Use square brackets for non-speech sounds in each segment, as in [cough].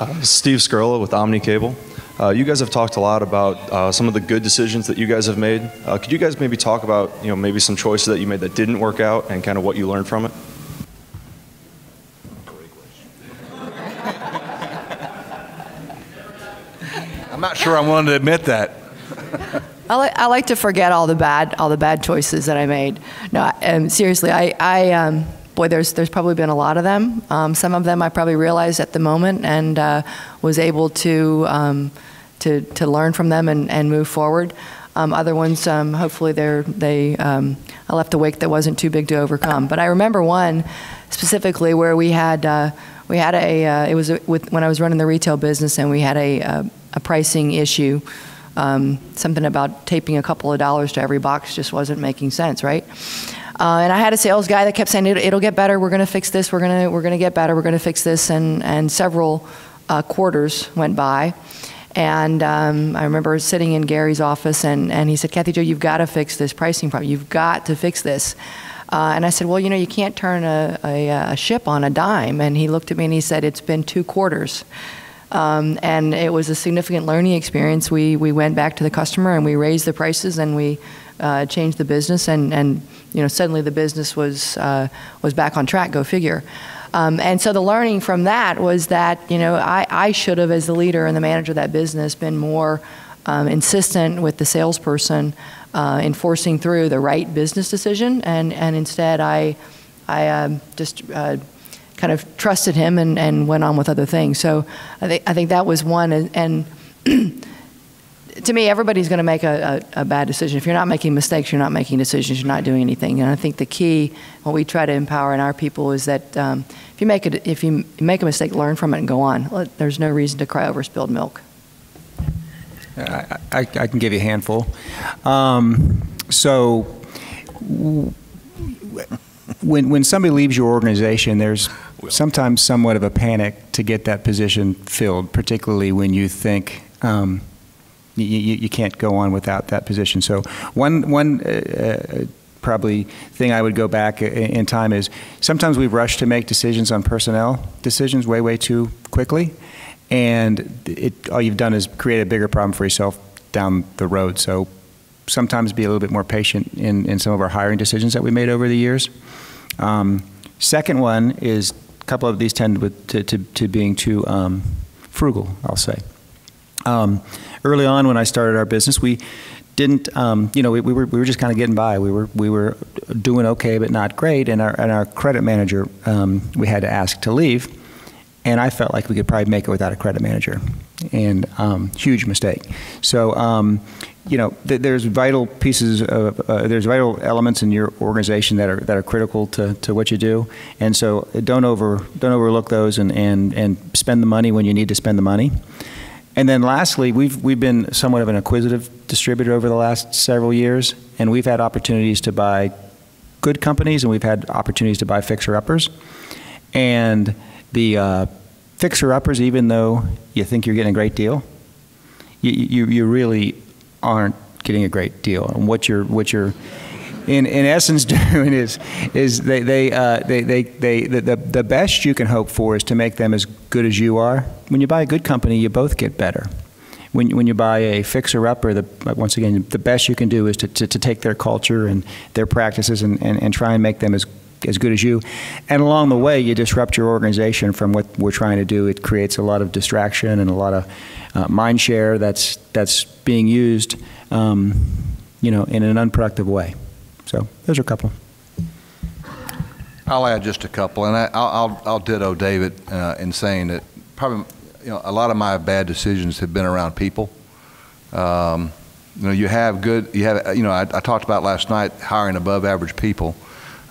Uh, Steve Skirla with Omni Cable. Uh, you guys have talked a lot about uh, some of the good decisions that you guys have made. Uh, could you guys maybe talk about, you know, maybe some choices that you made that didn't work out and kind of what you learned from it? [laughs] I'm not sure I wanted to admit that. I, li- I like to forget all the bad all the bad choices that I made. No, um, seriously, I, I um, boy, there's there's probably been a lot of them. Um, some of them I probably realized at the moment and uh, was able to um, to to learn from them and, and move forward. Um, other ones, um, hopefully, they're they um, I left a wake that wasn't too big to overcome. But I remember one specifically where we had uh, we had a uh, it was a, with when I was running the retail business and we had a a, a pricing issue. Um, something about taping a couple of dollars to every box just wasn't making sense, right? Uh, and I had a sales guy that kept saying, it, "It'll get better. We're going to fix this. We're going to we're going to get better. We're going to fix this." And and several uh, quarters went by, and um, I remember sitting in Gary's office, and, and he said, "Kathy Jo, you've got to fix this pricing problem. You've got to fix this." Uh, and I said, "Well, you know, you can't turn a, a, a ship on a dime." And he looked at me and he said, "It's been two quarters." Um, and it was a significant learning experience. We, we went back to the customer and we raised the prices and we uh, changed the business and, and you know suddenly the business was uh, was back on track. Go figure. Um, and so the learning from that was that you know I, I should have as the leader and the manager of that business been more um, insistent with the salesperson uh, enforcing through the right business decision and and instead I I um, just uh, kind of trusted him and, and went on with other things. So I think, I think that was one. And, and [clears throat] to me, everybody's going to make a, a, a, bad decision. If you're not making mistakes, you're not making decisions, you're not doing anything. And I think the key, what we try to empower in our people is that um, if, you make a, if you make a mistake, learn from it and go on. There's no reason to cry over spilled milk. I, I, I can give you a handful. Um, so when, when somebody leaves your organization, there's sometimes somewhat of a panic to get that position filled, particularly when you think um, you, you, you, can't go on without that position. So one, one uh, uh probably thing I would go back in time is sometimes we rush to make decisions on personnel decisions way, way too quickly. And it, all you've done is create a bigger problem for yourself down the road. So sometimes be a little bit more patient in, in some of our hiring decisions that we made over the years. Um, second one is a couple of these tend to, to, to being too um, frugal, I'll say. Um, early on when I started our business, we didn't, um, you know, we, we, were, we were just kind of getting by. We were, we were doing okay, but not great. And our, and our credit manager, um, we had to ask to leave. And I felt like we could probably make it without a credit manager. And um, huge mistake. So you know, th there's vital pieces of, uh, there's vital elements in your organization that are, that are critical to, to what you do. And so don't over, don't overlook those and, and, and spend the money when you need to spend the money. And then lastly, we've, we've been somewhat of an acquisitive distributor over the last several years, and we've had opportunities to buy good companies and we've had opportunities to buy fixer-uppers. And the uh, fixer-uppers, even though you think you're getting a great deal, you, you, you really aren't getting a great deal. And what you're what you're in, in essence [laughs] doing is is they they, uh, they, they, they the, the, best you can hope for is to make them as good as you are. When you buy a good company, you both get better. When, when you buy a fixer-upper, the, once again, the best you can do is to, to, to take their culture and their practices and, and, and try and make them as as good as you. And along the way, you disrupt your organization from what we're trying to do. It creates a lot of distraction and a lot of uh, mind share that's that's being used, um, you know, in an unproductive way. So those are a couple. I'll add just a couple, and I, will I'll, ditto David uh, in saying that probably you know a lot of my bad decisions have been around people. Um, you know, you have good, you have, you know, I, I talked about last night hiring above average people.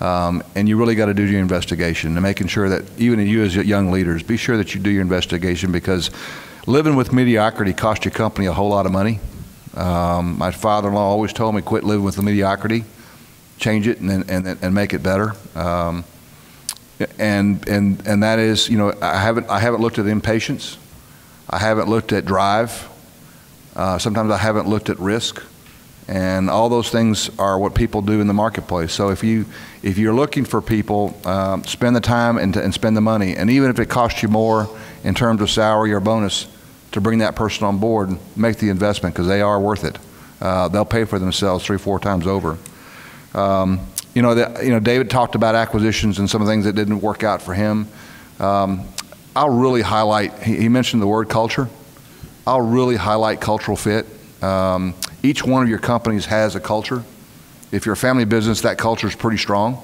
Um, and you really got to do your investigation and making sure that even you as young leaders, be sure that you do your investigation because living with mediocrity costs your company a whole lot of money. Um, my father-in-law always told me, quit living with the mediocrity, change it and, and, and make it better. Um, and, and, and that is, you know, I haven't, I haven't looked at impatience. I haven't looked at drive. Uh, sometimes I haven't looked at risk. And all those things are what people do in the marketplace. So if you if you're looking for people, um, spend the time and, and spend the money. And even if it costs you more in terms of salary or bonus to bring that person on board, make the investment because they are worth it. Uh, they'll pay for themselves three, four times over. Um, you know, the, you know, David talked about acquisitions and some of the things that didn't work out for him. Um, I'll really highlight. He, he, mentioned the word culture. I'll really highlight cultural fit. Um, each one of your companies has a culture. If you're a family business, that culture is pretty strong.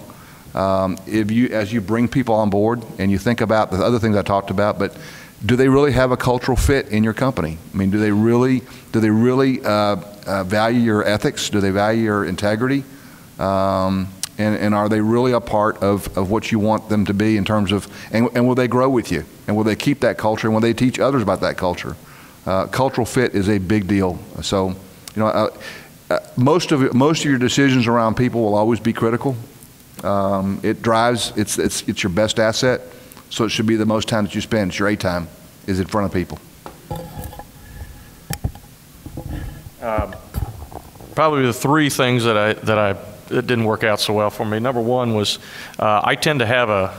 Um, if you, as you bring people on board and you think about the other things I talked about, but do they really have a cultural fit in your company? I mean, do they really, do they really uh, uh, value your ethics? Do they value your integrity? Um, and, and, are they really a part of, of what you want them to be in terms of, and, and will they grow with you? And will they keep that culture? And will they teach others about that culture? Uh, cultural fit is a big deal. So, you know, uh, uh, most of most of your decisions around people will always be critical. Um, it drives. It's it's it's your best asset. So it should be the most time that you spend. It's your A time is in front of people. Um, probably the three things that I that I that didn't work out so well for me. Number one was uh, I tend to have a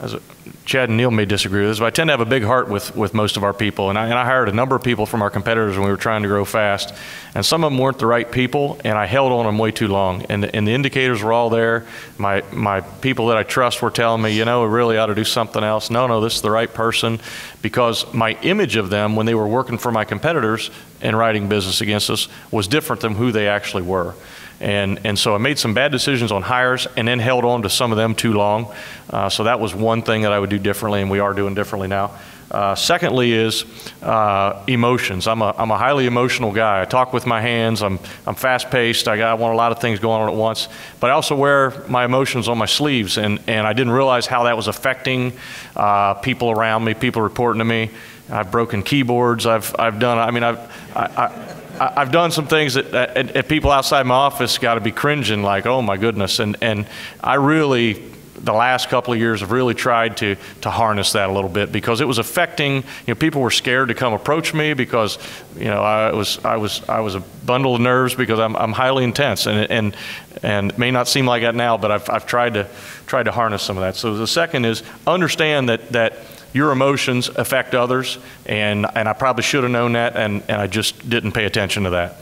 as a, Chad and Neil may disagree with this, but I tend to have a big heart with, with most of our people. And I, and I hired a number of people from our competitors when we were trying to grow fast. And some of them weren't the right people, and I held on them way too long. And the, and the indicators were all there. My, my people that I trust were telling me, you know, we really ought to do something else. No, no, this is the right person. Because my image of them when they were working for my competitors and writing business against us was different than who they actually were. And, and so I made some bad decisions on hires and then held on to some of them too long. Uh, so that was one thing that I would do differently, and we are doing differently now. Uh, secondly is uh, emotions. I'm a, I'm a highly emotional guy. I talk with my hands. I'm, I'm fast paced. I, got, I want a lot of things going on at once. But I also wear my emotions on my sleeves. And, and I didn't realize how that was affecting uh, people around me, people reporting to me. I've broken keyboards. I've, I've done, I mean, I've, I, I I've done some things that, that, people outside my office got to be cringing, like, oh my goodness. And, and I really, the last couple of years, have really tried to, to harness that a little bit because it was affecting, you know, people were scared to come approach me because, you know, I was, I was, I was a bundle of nerves because I'm, I'm highly intense. And, and, and it may not seem like that now, but I've, I've tried, to, tried to harness some of that. So the second is understand that, that your emotions affect others, and, and I probably should have known that, and, and I just didn't pay attention to that.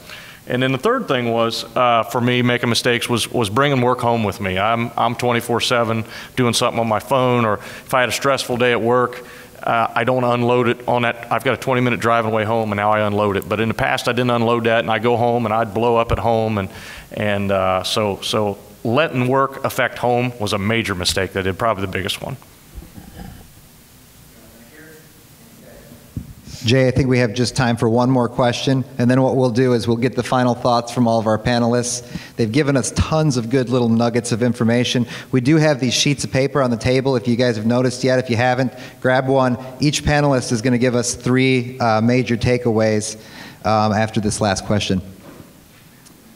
And then the third thing was, uh, for me, making mistakes was, was bringing work home with me. I'm, I'm 24-7 doing something on my phone, or if I had a stressful day at work, uh, I don't unload it on that. I've got a 20 minute driving way home, and now I unload it. But in the past, I didn't unload that, and I go home and I'd blow up at home, and and uh, so so letting work affect home was a major mistake. That did probably the biggest one. Jay, I think we have just time for one more question, and then what we'll do is we'll get the final thoughts from all of our panelists. They've given us tons of good little nuggets of information. We do have these sheets of paper on the table. If you guys have noticed yet, if you haven't, grab one. Each panelist is going to give us three uh, major takeaways um, after this last question.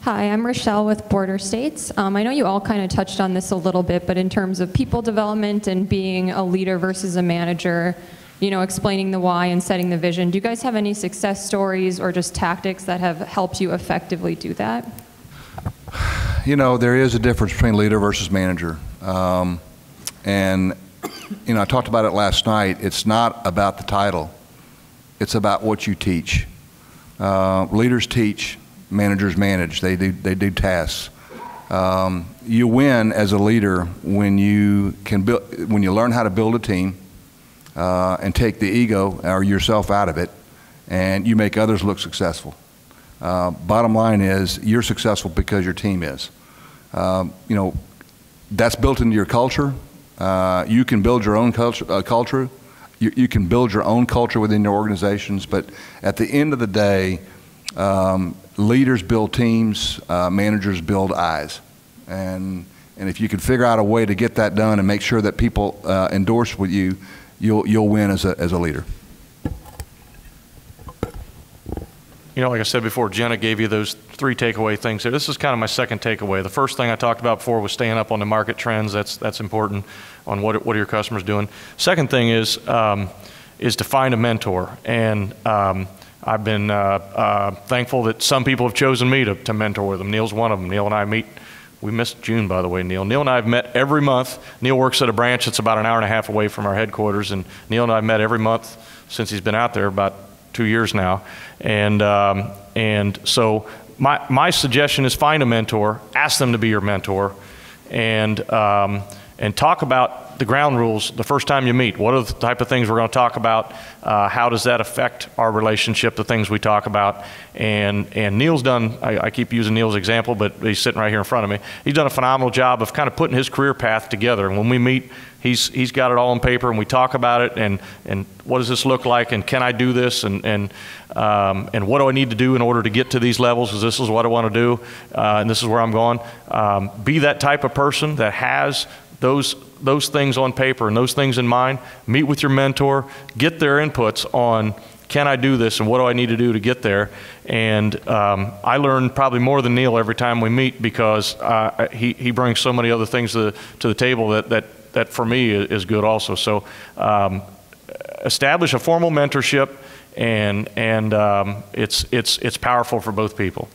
Hi, I'm Rochelle with Border States. Um, I know you all kind of touched on this a little bit, but in terms of people development and being a leader versus a manager, you know, explaining the why and setting the vision. Do you guys have any success stories or just tactics that have helped you effectively do that? You know, there is a difference between leader versus manager. Um, and, you know, I talked about it last night. It's not about the title, it's about what you teach. Uh, leaders teach, managers manage, they do, they do tasks. Um, you win as a leader when you can build, when you learn how to build a team, uh, and take the ego or yourself out of it, and you make others look successful. Uh, bottom line is you're successful because your team is. Um, you know, that's built into your culture. Uh, you can build your own culture. Uh, culture. You, you, can build your own culture within your organizations, but at the end of the day, um, leaders build teams, uh, managers build eyes, and and if you can figure out a way to get that done and make sure that people uh, endorse with you, you'll, you'll win as a, as a leader. You know, like I said before, Jenna gave you those three takeaway things here. This is kind of my second takeaway. The first thing I talked about before was staying up on the market trends. That's, that's important on what, what are your customers doing. Second thing is, um, is to find a mentor. And um, I've been uh, uh, thankful that some people have chosen me to, to mentor with them. Neil's one of them. Neil and I meet. We missed June, by the way, Neil. Neil and I have met every month. Neil works at a branch that's about an hour and a half away from our headquarters, and Neil and I have met every month since he's been out there, about two years now. And, um, and so my, my suggestion is find a mentor, ask them to be your mentor, and, um, and talk about the ground rules the first time you meet. What are the type of things we're going to talk about? Uh, how does that affect our relationship, the things we talk about? And, and Neil's done, I, I keep using Neil's example, but he's sitting right here in front of me. He's done a phenomenal job of kind of putting his career path together. And when we meet, he's, he's got it all on paper and we talk about it and, and what does this look like and can I do this and, and, um, and what do I need to do in order to get to these levels because this is what I want to do uh, and this is where I'm going. Um, be that type of person that has those, those things on paper and those things in mind. Meet with your mentor, get their inputs on can I do this and what do I need to do to get there? And um, I learn probably more than Neil every time we meet because uh, he, he brings so many other things to the, to the table that, that, that for me is good also. So um, establish a formal mentorship and, and um, it's, it's, it's powerful for both people.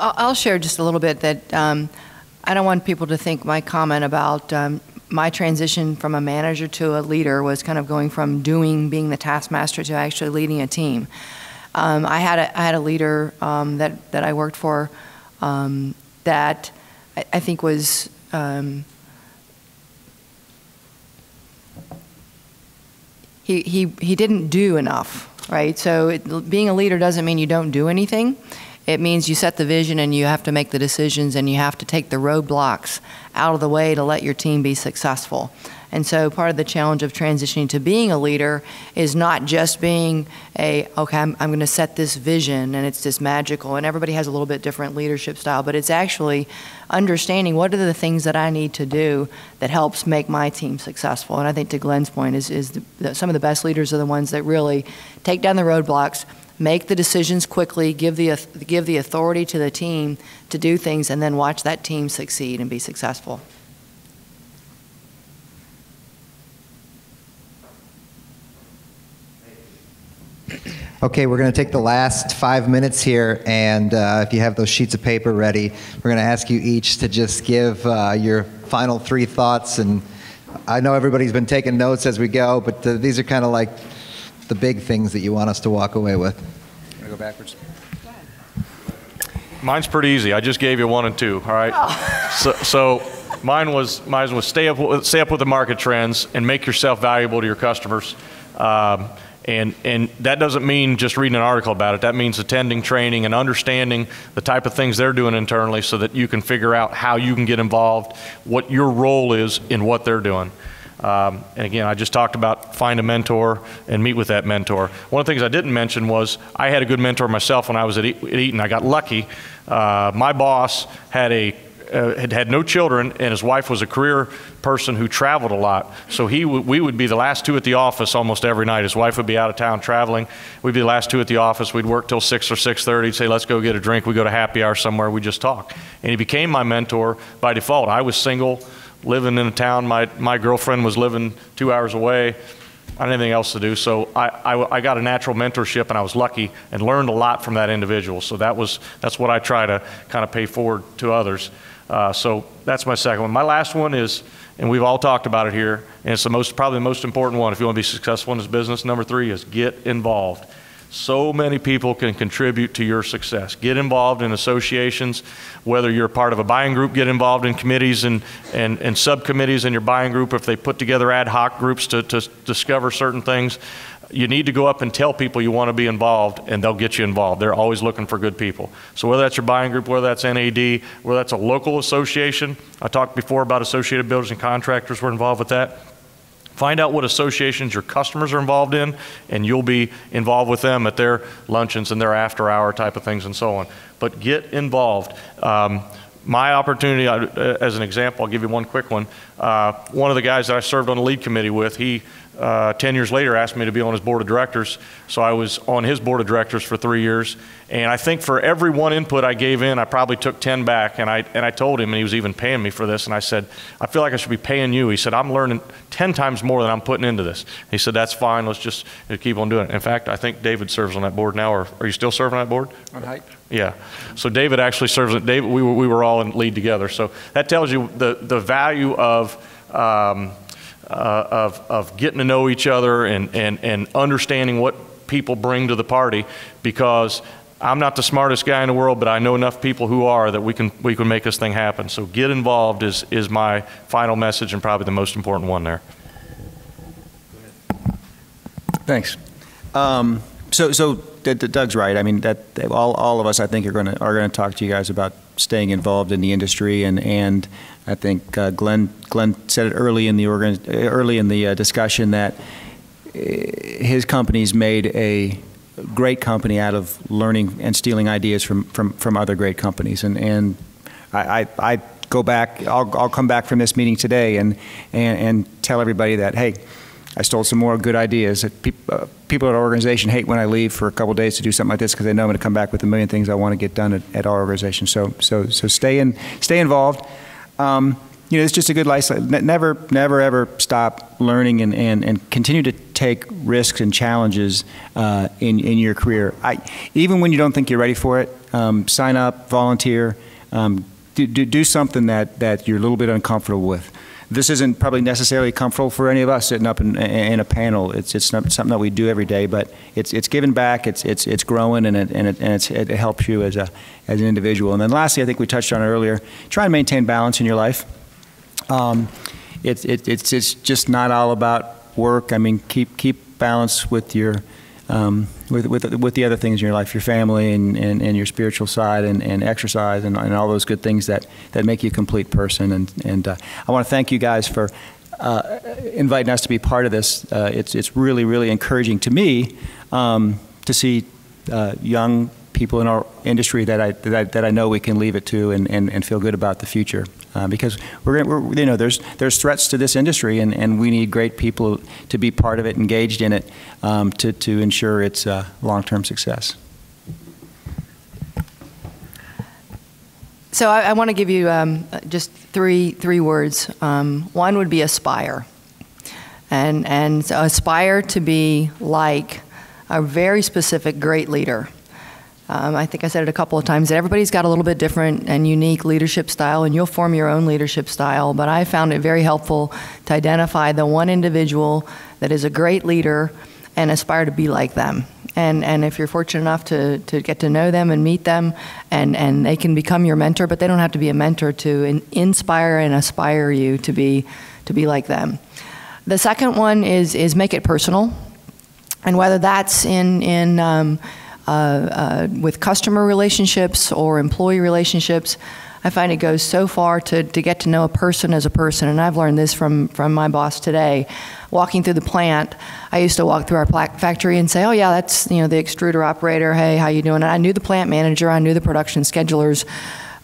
I'll share just a little bit that um, I don't want people to think my comment about um, my transition from a manager to a leader was kind of going from doing, being the taskmaster to actually leading a team. Um, I had a, I had a leader um, that, that I worked for um, that I, I think was um, he, he, he didn't do enough, right? So it, being a leader doesn't mean you don't do anything. It means you set the vision and you have to make the decisions and you have to take the roadblocks out of the way to let your team be successful. And so part of the challenge of transitioning to being a leader is not just being a, okay, I'm, I'm going to set this vision and it's this magical, and everybody has a little bit different leadership style, but it's actually understanding what are the things that I need to do that helps make my team successful. And I think to Glenn's point is, is the, some of the best leaders are the ones that really take down the roadblocks, make the decisions quickly, give the, give the authority to the team to do things, and then watch that team succeed and be successful. Okay, we're going to take the last five minutes here, and uh, if you have those sheets of paper ready, we're going to ask you each to just give uh, your final three thoughts. And I know everybody's been taking notes as we go, but uh, these are kind of like the big things that you want us to walk away with. Want to go backwards? Mine's pretty easy. I just gave you one and two. All right. So, so mine was mine was stay up with- stay up with the market trends and make yourself valuable to your customers. Um, and and that doesn't mean just reading an article about it. That means attending training and understanding the type of things they're doing internally, so that you can figure out how you can get involved, what your role is in what they're doing. Um, and again, I just talked about find a mentor and meet with that mentor. One of the things I didn't mention was I had a good mentor myself when I was at, E- at Eaton. I got lucky. Uh, my boss had a uh, had had no children, and his wife was a career person who traveled a lot. So he w- we would be the last two at the office almost every night. His wife would be out of town traveling. We'd be the last two at the office. We'd work till six or six thirty. Say, "Let's go get a drink." We go to happy hour somewhere. We just talk. And he became my mentor by default. I was single, living in a town. My my girlfriend was living two hours away. I didn't have anything else to do, so I, I, I got a natural mentorship, and I was lucky and learned a lot from that individual. So that was that's what I try to kind of pay forward to others. Uh, so that's my second one. My last one is, and we've all talked about it here, and it's the most probably the most important one if you want to be successful in this business. Number three is get involved. So many people can contribute to your success. Get involved in associations, whether you're part of a buying group, get involved in committees and, and, and subcommittees in your buying group if they put together ad hoc groups to, to discover certain things. You need to go up and tell people you want to be involved, and they'll get you involved. They're always looking for good people. So whether that's your buying group, whether that's NAED, whether that's a local association, I talked before about Associated Builders and Contractors, we're involved with that. Find out what associations your customers are involved in, and you'll be involved with them at their luncheons and their after hour type of things and so on. But get involved. Um, my opportunity, uh, as an example, I'll give you one quick one. Uh, one of the guys that I served on the LEAD committee with, he uh, 10 years later, asked me to be on his board of directors. So I was on his board of directors for three years. And I think for every one input I gave in, I probably took 10 back. And I, and I told him, and he was even paying me for this. And I said, I feel like I should be paying you. He said, I'm learning 10 times more than I'm putting into this. He said, That's fine. Let's just keep on doing it. In fact, I think David serves on that board now. Or are you still serving on that board? On height? Yeah. So David actually serves, David, we we were all in LEAD together. So that tells you the, the value of. Um, uh, of, of getting to know each other and, and, and understanding what people bring to the party because I'm not the smartest guy in the world, but I know enough people who are that we can, we can make this thing happen. So get involved is, is my final message and probably the most important one there. Thanks. Um, so, so Doug's right. I mean, that all, all of us, I think, are going to are going to talk to you guys about staying involved in the industry, and and I think uh, Glenn Glenn said it early in the organ, early in the uh, discussion that uh, his company's made a great company out of learning and stealing ideas from from, from other great companies, and and I, I, I go back. I'll I'll come back from this meeting today and and, and tell everybody that hey I stole some more good ideas. People, uh, people at our organization hate when I leave for a couple days to do something like this because they know I'm going to come back with a million things I want to get done at, at our organization. So, so, so stay in, stay involved. Um, you know, it's just a good life. Never, never, ever stop learning and, and, and continue to take risks and challenges uh, in, in your career. I, even when you don't think you're ready for it, um, sign up, volunteer, um, do, do, do something that, that you're a little bit uncomfortable with this isn't probably necessarily comfortable for any of us sitting up in, in a panel. It's, it's not something that we do every day, but it's, it's giving back, it's, it's, it's growing, and, it, and, it, and it's, it helps you as, a, as an individual. And then lastly, I think we touched on earlier, try and maintain balance in your life. Um, it, it's, it's just not all about work. I mean, keep, keep balance with your um, with, with, with the other things in your life, your family and, and, and your spiritual side and, and exercise and, and all those good things that, that make you a complete person. And, and uh, I want to thank you guys for uh, inviting us to be part of this. Uh, it's, it's really, really encouraging to me um, to see uh, young people in our industry that I, that I, that I know we can leave it to and, and, and feel good about the future. Uh, because we're, we're, you know, there's, there's threats to this industry, and, and we need great people to be part of it, engaged in it, um, to, to ensure its uh, long-term success. So I, I want to give you um, just three three words. Um, one would be aspire, and and aspire to be like a very specific great leader. Um, I think I said it a couple of times that everybody's got a little bit different and unique leadership style, and you'll form your own leadership style. But I found it very helpful to identify the one individual that is a great leader and aspire to be like them. And, and if you're fortunate enough to, to get to know them and meet them, and, and they can become your mentor, but they don't have to be a mentor to in, inspire and aspire you to be, to be like them. The second one is, is make it personal. And whether that's in, in um, Uh, uh, with customer relationships or employee relationships, I find it goes so far to, to get to know a person as a person. And I've learned this from, from my boss today. Walking through the plant, I used to walk through our factory and say, oh yeah, that's you know the extruder operator, hey, how you doing? And I knew the plant manager, I knew the production schedulers,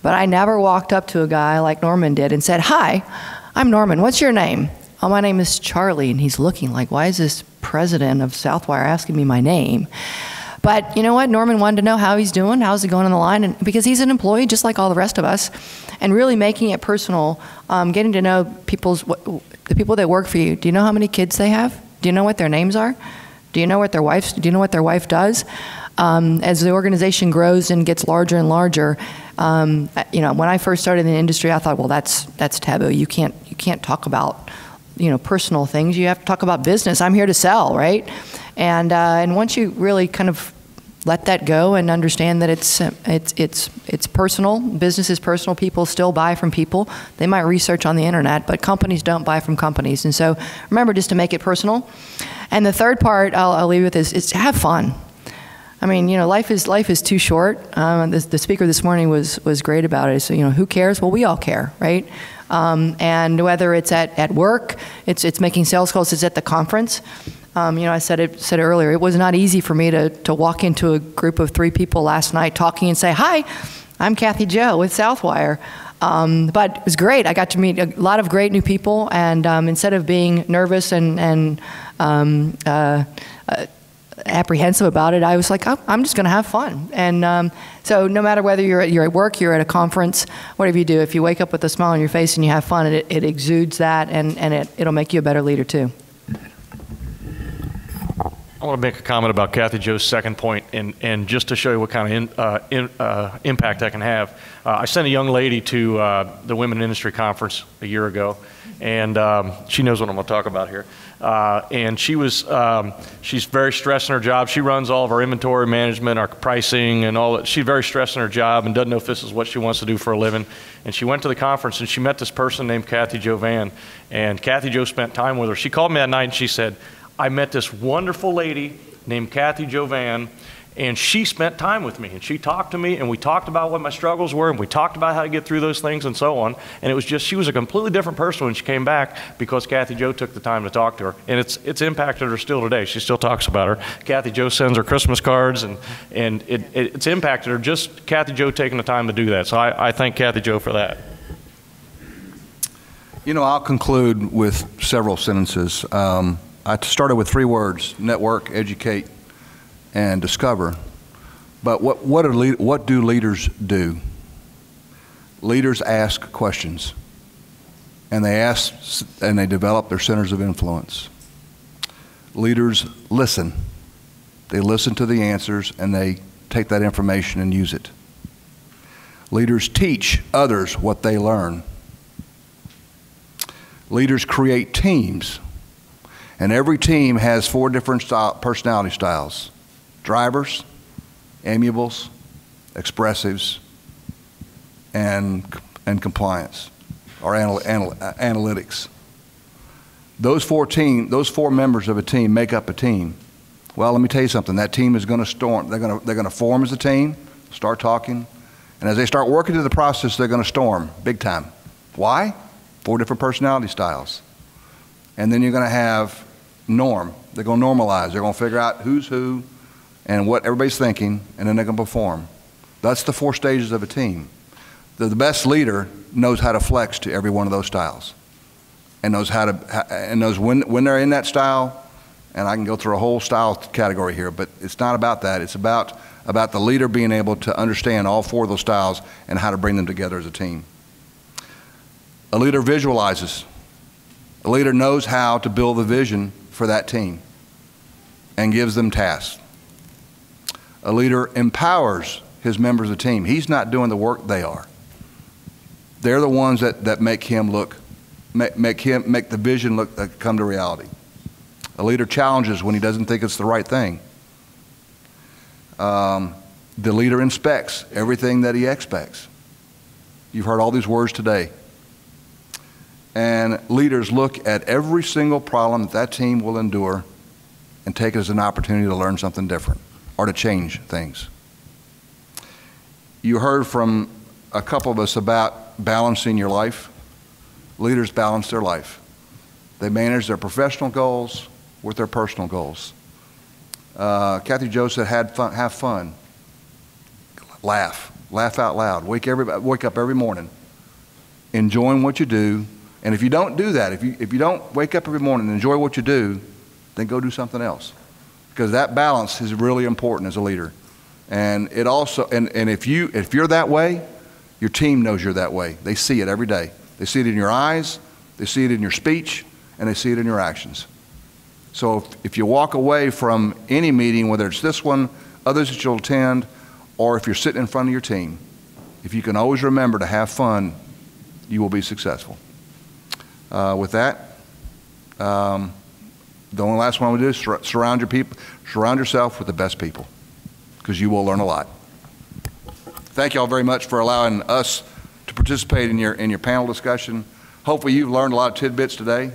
but I never walked up to a guy like Norman did and said, hi, I'm Norman, what's your name? Oh, my name is Charlie. And he's looking like, why is this president of Southwire asking me my name? But you know what? Norman wanted to know how he's doing, how's it going on the line, and because he's an employee just like all the rest of us, and really making it personal, um, getting to know people's the people that work for you. Do you know how many kids they have? Do you know what their names are? Do you know what their wife? Do you know what their wife does? Um, as the organization grows and gets larger and larger, um, you know, when I first started in the industry, I thought, well, that's that's taboo. You can't you can't talk about you know personal things. You have to talk about business. I'm here to sell, right? And uh, and once you really kind of let that go and understand that it's it's it's it's personal. Business is personal. People still buy from people. They might research on the internet, but companies don't buy from companies. And so remember just to make it personal. And the third part I'll, I'll leave with is, is have fun. I mean, you know, life is life is too short. Um, the, the, speaker this morning was was great about it. So you know, who cares? Well, we all care, right? Um, and whether it's at, at work, it's it's making sales calls, it's at the conference. Um, you know, I said it said earlier, it was not easy for me to, to walk into a group of three people last night talking and say, Hi, I'm Kathy Jo with Southwire. Um, but it was great. I got to meet a lot of great new people, and um, instead of being nervous and and um, uh, uh, apprehensive about it, I was like, I'm, I'm just going to have fun. And um, so, no matter whether you're at, you're at work, you're at a conference, whatever you do, if you wake up with a smile on your face and you have fun, it, it exudes that, and, and it, it'll make you a better leader too. I want to make a comment about Kathy Jo's second point, and, and just to show you what kind of in, uh, in, uh, impact that can have. Uh, I sent a young lady to uh, the Women in Industry Conference a year ago, and um, she knows what I'm going to talk about here. Uh, and she was, um, she's very stressed in her job. She runs all of our inventory management, our pricing, and all that. She's very stressed in her job and doesn't know if this is what she wants to do for a living. And she went to the conference and she met this person named Kathy Jo Van. And Kathy Jo spent time with her. She called me that night and she said, I met this wonderful lady named Kathy Jo Van, and she spent time with me and she talked to me and we talked about what my struggles were and we talked about how to get through those things and so on. And it was just she was a completely different person when she came back because Kathy Jo took the time to talk to her. And it's it's impacted her still today. She still talks about her. Kathy Jo sends her christmas cards and and it, it, it's impacted her. Just Kathy Jo taking the time to do that. So i, I thank Kathy Jo for that. You know, I'll conclude with several sentences. Um, I started with three words network, educate, and discover. But what, what, lead, what do leaders do? Leaders ask questions, and they ask and they develop their centers of influence. Leaders listen. They listen to the answers and they take that information and use it. Leaders teach others what they learn. Leaders create teams, and every team has four different style, personality styles drivers, amiables, expressives, and, and compliance or anal, anal, uh, analytics. Those four, team, those four members of a team make up a team. Well, let me tell you something. That team is going to storm. They're going to, they're going to form as a team, start talking, and as they start working through the process, they're going to storm big time. Why? Four different personality styles. And then you're going to have norm. They're going to normalize. They're going to figure out who's who and what everybody's thinking, and then they're going to perform. That's the four stages of a team. The, the best leader knows how to flex to every one of those styles and knows how to and knows when, when they're in that style and I can go through a whole style category here, but it's not about that. It's about, about the leader being able to understand all four of those styles and how to bring them together as a team. A leader visualizes. A leader knows how to build the vision for that team and gives them tasks. A leader empowers his members of the team. He's not doing the work they are. They're the ones that, that make him look, make, make him, make the vision look, uh, come to reality. A leader challenges when he doesn't think it's the right thing. Um, the leader inspects everything that he expects. You've heard all these words today. And leaders look at every single problem that that team will endure and take it as an opportunity to learn something different or to change things. You heard from a couple of us about balancing your life. Leaders balance their life. They manage their professional goals with their personal goals. Uh, Kathy Jo said, "Had fun, have fun, laugh, laugh out loud, wake every, wake up every morning, enjoying what you do. And if you don't do that, if you if you don't wake up every morning and enjoy what you do, then go do something else, because that balance is really important as a leader. And it also and, and if you if you're that way, your team knows you're that way. They see it every day. They see it in your eyes, they see it in your speech, and they see it in your actions. So if, if you walk away from any meeting, whether it's this one, others that you'll attend, or if you're sitting in front of your team, if you can always remember to have fun, you will be successful. Uh, with that, um, the only last one we do is sur- surround your people, surround yourself with the best people, because you will learn a lot. Thank you all very much for allowing us to participate in your in your panel discussion. Hopefully, you've learned a lot of tidbits today,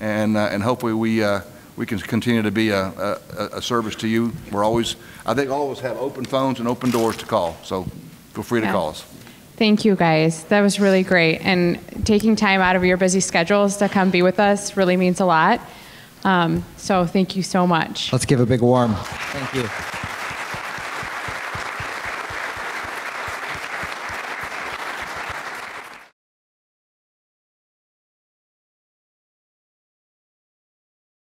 and uh, and hopefully we. Uh, we can continue to be a, a, a, service to you. We're always, I think all of us have open phones and open doors to call, so feel free to call us. Thank you, guys. That was really great. And taking time out of your busy schedules to come be with us really means a lot. Um, so thank you so much. Let's give a big warm. Thank you.